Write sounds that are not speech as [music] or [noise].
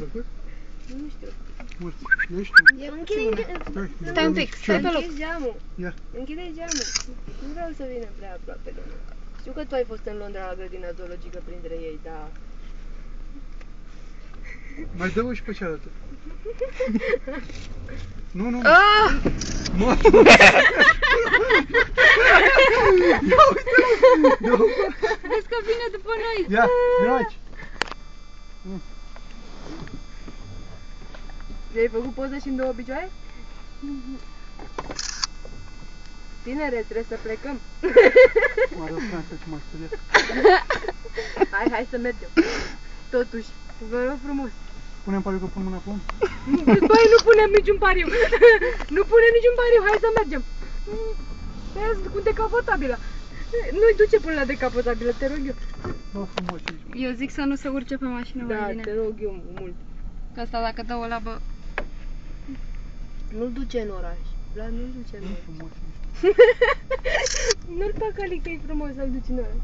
plăcut? Nu știu. Mulți. Nu știu. Eu închide, închide, Stai, Stai un pic, stai pe loc. închide geamul. Ia. Închide geamul. Nu vreau să vină prea aproape de mine. Știu că tu ai fost în Londra la grădina zoologică printre ei, dar... Mai dă-o și pe cealaltă. [laughs] Nu, nu. Ah! Mă. [laughs] Vezi că vine după noi. Ia, vino aici. Ai făcut poză și în două picioare? Tinere, trebuie să plecăm. Mă rog, Franța, ce m-a speriat. Hai, hai să mergem. Totuși, vă rog frumos. Punem pariu că pun mâna pe om? [laughs] Băi, nu punem niciun pariu. [laughs] nu punem niciun pariu, hai să mergem. Ia cu decapotabilă. Nu-i duce până la decapotabilă, te rog eu. Bă, frumos ești. Eu zic să nu se urce pe mașină Da, mai te bine. rog eu mult. Că asta dacă dă o labă... Nu-l duce în oraș. Vlad, nu-l duce în Bă, oraș. frumos ești. [laughs] Nu-l păcăli că e frumos să-l duci în oraș.